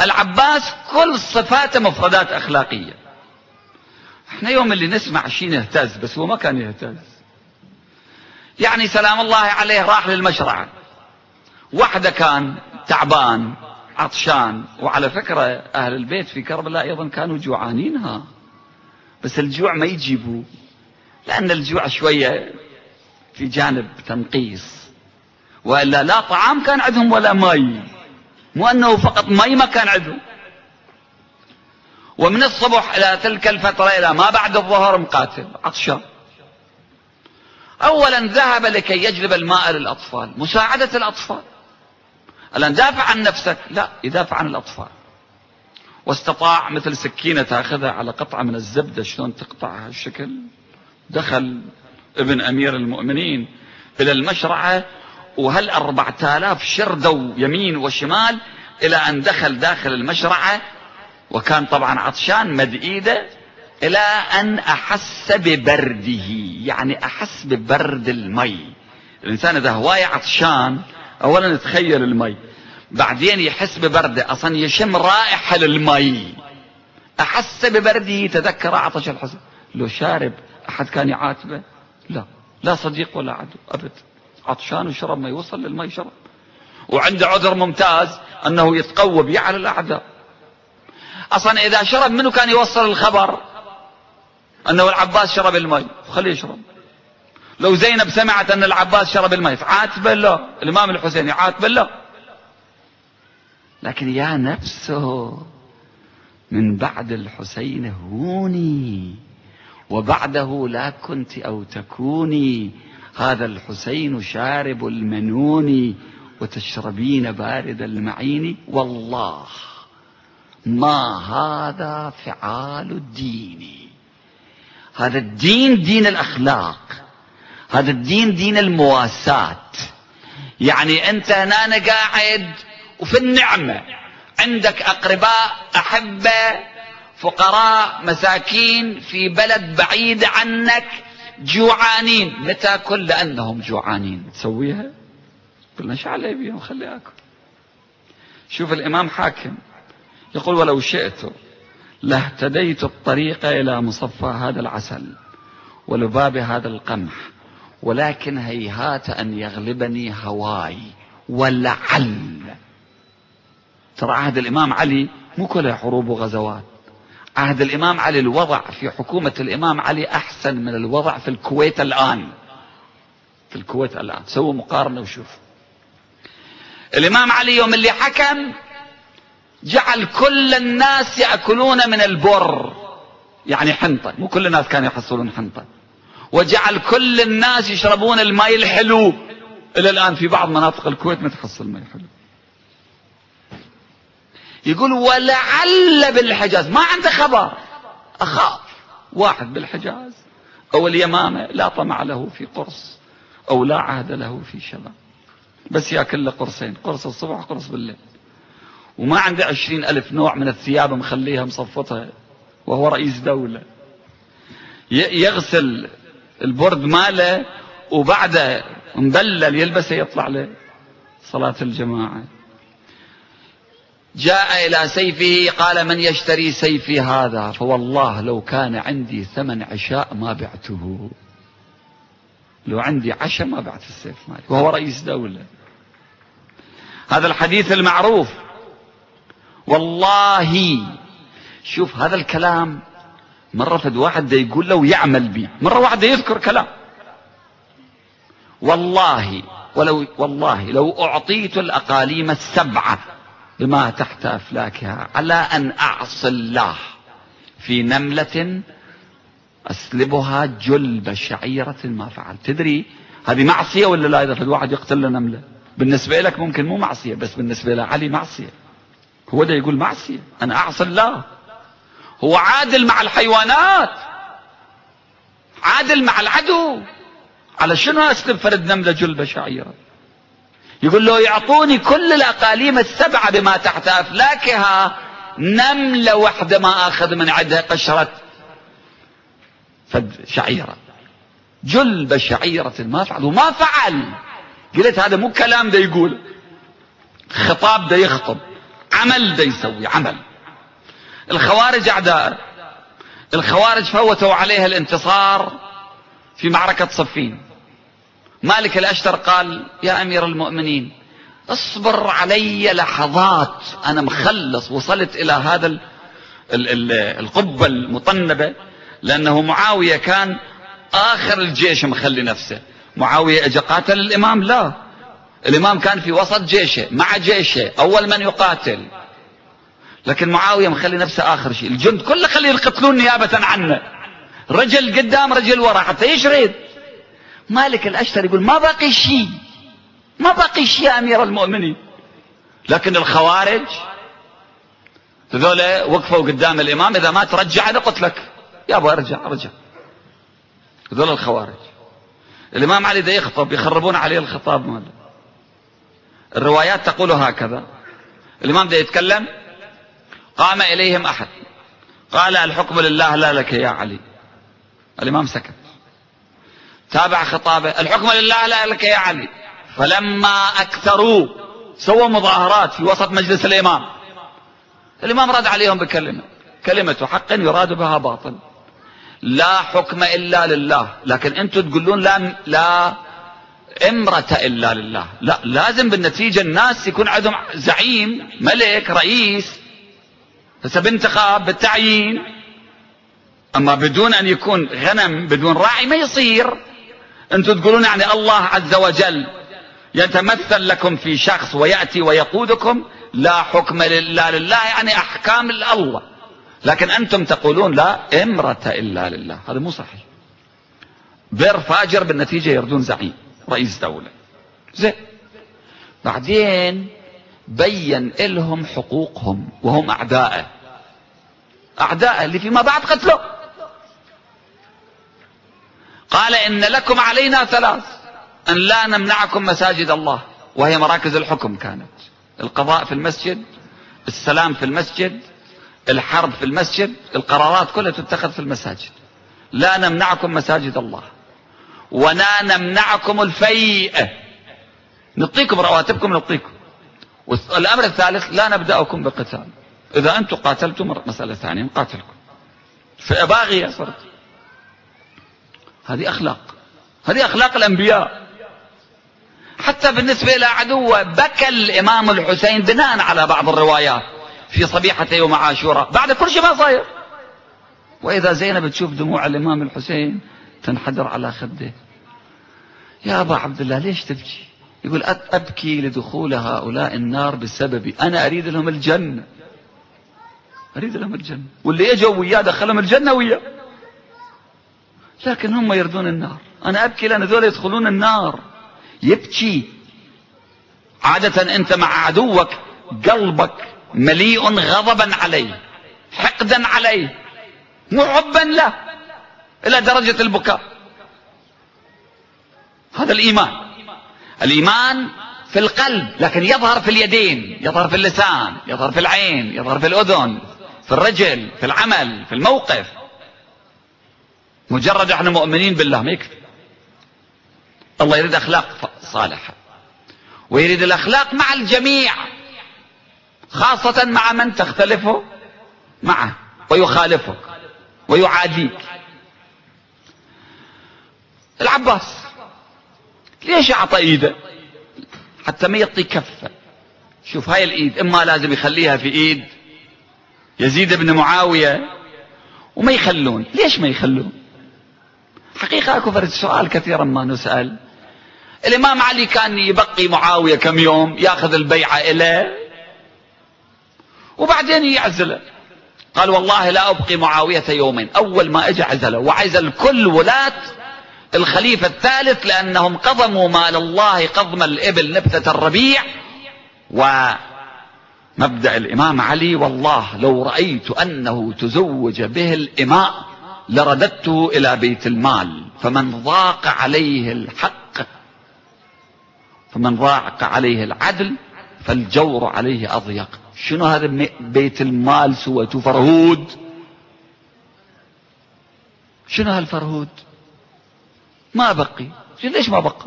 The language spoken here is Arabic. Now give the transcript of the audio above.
العباس كل صفاته مفردات أخلاقية. إحنا يوم اللي نسمع شيء نهتز بس هو ما كان يهتز. يعني سلام الله عليه راح للمشرعة. وحده كان تعبان عطشان وعلى فكرة أهل البيت في كربلاء أيضا كانوا جوعانينها. بس الجوع ما يجيبوا لأن الجوع شوية في جانب تنقيص. وإلا لا طعام كان عندهم ولا مي مو أنه فقط مي ما كان عندهم ومن الصبح إلى تلك الفترة إلى ما بعد الظهر مقاتل عطشان. أولا ذهب لكي يجلب الماء للأطفال مساعدة الأطفال. الآن دافع عن نفسك لا يدافع عن الأطفال. واستطاع مثل سكينة تأخذها على قطعة من الزبدة شلون تقطعها الشكل دخل ابن أمير المؤمنين إلى المشرعة وهل أربعة آلاف شردوا يمين وشمال إلى أن دخل داخل المشرعة؟ وكان طبعا عطشان مد إيده إلى أن أحس ببرده يعني أحس ببرد المي. الإنسان إذا هواية عطشان أولا يتخيل المي بعدين يحس ببرده أصلا يشم رائحة للمي. أحس ببرده تذكر عطش الحزن لو شارب أحد كان يعاتبه؟ لا لا صديق ولا عدو أبد. عطشان وشرب ما يوصل للمي شرب وعنده عذر ممتاز أنه يتقوى به على الأعداء أصلا إذا شرب منه كان يوصل الخبر؟ أنه العباس شرب المي خليه يشرب. لو زينب سمعت أن العباس شرب المي عاتبه لا الإمام الحسين عاتبه لا لكن يا نفسه من بعد الحسين هوني وبعده لا كنت أو تكوني. هذا الحسين شارب المنون وتشربين بارد المعين. والله ما هذا فعال الدين. هذا الدين دين الأخلاق. هذا الدين دين المواساة. يعني أنت هنا قاعد وفي النعمة. عندك أقرباء أحبة فقراء مساكين في بلد بعيد عنك جوعانين. متى كل لأنهم جوعانين؟ تسويها؟ قلنا شو علي بيهم؟ خلي أكل. شوف الإمام حاكم يقول ولو شئت لاهتديت الطريق إلى مصفى هذا العسل ولباب هذا القمح ولكن هيهات أن يغلبني هواي ولعل. ترى عهد الإمام علي مو كلها حروب وغزوات. عهد الإمام علي الوضع في حكومة الإمام علي أحسن من الوضع في الكويت الآن. في الكويت الآن. سووا مقارنة وشوف الإمام علي يوم اللي حكم جعل كل الناس يأكلون من البر. يعني حنطة. مو كل الناس كانوا يحصلون حنطة. وجعل كل الناس يشربون الماء الحلو. إلى الآن في بعض مناطق الكويت ما تحصل ماء حلو. يقول ولعل بالحجاز. ما عنده خبر؟ أخاف. واحد بالحجاز. أو اليمامة لا طمع له في قرص. أو لا عهد له في شباب بس يأكل له قرصين. قرص الصبح قرص بالليل. وما عنده عشرين ألف نوع من الثياب مخليها مصفتها وهو رئيس دولة. يغسل البرد ماله. وبعده مبلل يلبسه يطلع له. صلاة الجماعة. جاء إلى سيفه قال من يشتري سيفي هذا؟ فوالله لو كان عندي ثمن عشاء ما بعته. لو عندي عشاء ما بعت السيف مالي. وهو رئيس دولة. هذا الحديث المعروف. والله شوف هذا الكلام مرة فد واحد يقول له ويعمل به مرة واحد يذكر كلام. والله ولو والله لو أعطيت الأقاليم السبعة بما تحت أفلاكها على أن أعصي الله في نملة أسلبها جلب شعيرة ما فعل. تدري هذه معصية ولا لا إذا الواحد يقتل نملة؟ بالنسبة لك ممكن مو معصية بس بالنسبة لعلي معصية. هو ده يقول معصية. أنا أعصي الله. هو عادل مع الحيوانات. عادل مع العدو. على شنو أسلب فرد نملة جلب شعيرة؟ يقول له يعطوني كل الأقاليم السبعة بما تحت أفلاكها نملة واحدة ما أخذ من عندها قشرة. فد شعيرة جلب شعيرة ما فعل وما فعل. قلت هذا مو كلام ده يقول خطاب ده يخطب عمل دا يسوي عمل. الخوارج أعداء الخوارج فوتوا عليها الانتصار في معركة صفين. مالك الأشتر قال يا أمير المؤمنين اصبر علي لحظات أنا مخلص وصلت إلى هذا القبة المطنبة لأنه معاوية كان آخر الجيش مخلي نفسه. معاوية اجى قاتل الإمام؟ لا. الإمام كان في وسط جيشه مع جيشه أول من يقاتل. لكن معاوية مخلي نفسه آخر شيء. الجند كله خليه يقتلون نيابة عنه. رجل قدام رجل ورا حتى يشرد. مالك الأشتر يقول ما باقي شيء. ما باقي شيء يا أمير المؤمنين. لكن الخوارج هذول وقفوا قدام الإمام إذا ما ترجع أنا قتلك يا أبو أرجع أرجع. هذول الخوارج. الإمام علي ده يخطب يخربون عليه الخطاب ماله الروايات تقول هكذا. الإمام ده يتكلم قام إليهم أحد. قال الحكم لله لا لك يا علي. الإمام سكت. تابع خطابه. الحكم لله لا لك يا علي. فلما أكثروا سووا مظاهرات في وسط مجلس الإمام. الإمام رد عليهم بكلمة. كلمة حق يراد بها باطل. لا حكم إلا لله. لكن أنتم تقولون لا, لا إمرة إلا لله. لا لازم بالنتيجة الناس يكون عندهم زعيم ملك رئيس. هسه بانتخاب بالتعيين. أما بدون أن يكون غنم بدون راعي ما يصير. أنتم تقولون يعني الله عز وجل يتمثل لكم في شخص ويأتي ويقودكم لا حكم إلا لله يعني أحكام الله. لكن أنتم تقولون لا إمرة إلا لله. هذا مو صحيح. بر فاجر بالنتيجة يردون زعيم رئيس دولة. زين. بعدين بين لهم حقوقهم وهم أعداءه أعداءه اللي فيما بعد قتلوا. قال إن لكم علينا ثلاث أن لا نمنعكم مساجد الله. وهي مراكز الحكم كانت. القضاء في المسجد السلام في المسجد الحرب في المسجد القرارات كلها تتخذ في المساجد. لا نمنعكم مساجد الله. ولا نمنعكم الفيء نعطيكم رواتبكم نعطيكم والأمر الثالث لا نبدأكم بقتال. إذا أنتم قاتلتم مسألة ثانية نقاتلكم. فأباغية صرت. هذه أخلاق. هذه أخلاق الأنبياء. حتى بالنسبة إلى عدوه بكى الإمام الحسين بناء على بعض الروايات في صبيحة يوم عاشوراء. بعد كل شيء ما صاير. وإذا زينب تشوف دموع الإمام الحسين تنحدر على خده. يا أبا عبد الله ليش تبكي؟ يقول أبكي لدخول هؤلاء النار بسببي أنا أريد لهم الجنة. أريد لهم الجنة. واللي اجوا وياه دخلهم الجنة وياه. لكن هم يردون النار. أنا أبكي لأن ذول يدخلون النار. يبكي. عادة أنت مع عدوك قلبك مليء غضبا عليه حقدا عليه مو حبا له إلى درجة البكاء. هذا الإيمان. الإيمان في القلب لكن يظهر في اليدين يظهر في اللسان يظهر في العين يظهر في الأذن في الرجل في العمل في الموقف. مجرد إحنا مؤمنين بالله ما يكفي. الله يريد أخلاق صالحة ويريد الأخلاق مع الجميع خاصة مع من تختلف معه ويخالفك ويعاديك. العباس ليش أعطى إيده؟ حتى ما يعطي كفه. شوف هاي الإيد إما لازم يخليها في إيد يزيد بن معاوية وما يخلون. ليش ما يخلون؟ حقيقة أكو فرد سؤال كثيرا ما نسأل. الإمام علي كان يبقي معاوية كم يوم يأخذ البيعة إليه وبعدين يعزله. قال والله لا أبقي معاوية يومين. أول ما اجى عزله وعزل كل ولاة الخليفة الثالث لأنهم قضموا مال الله قضم الإبل نبتة الربيع ومبدأ الإمام علي والله لو رأيت أنه تزوج به الإماء لرددته إلى بيت المال. فمن ضاق عليه الحق فمن ضاق عليه العدل فالجور عليه أضيق. شنو هذا بيت المال سوته فرهود. شنو هالفرهود؟ ما بقي. ليش ما بقى؟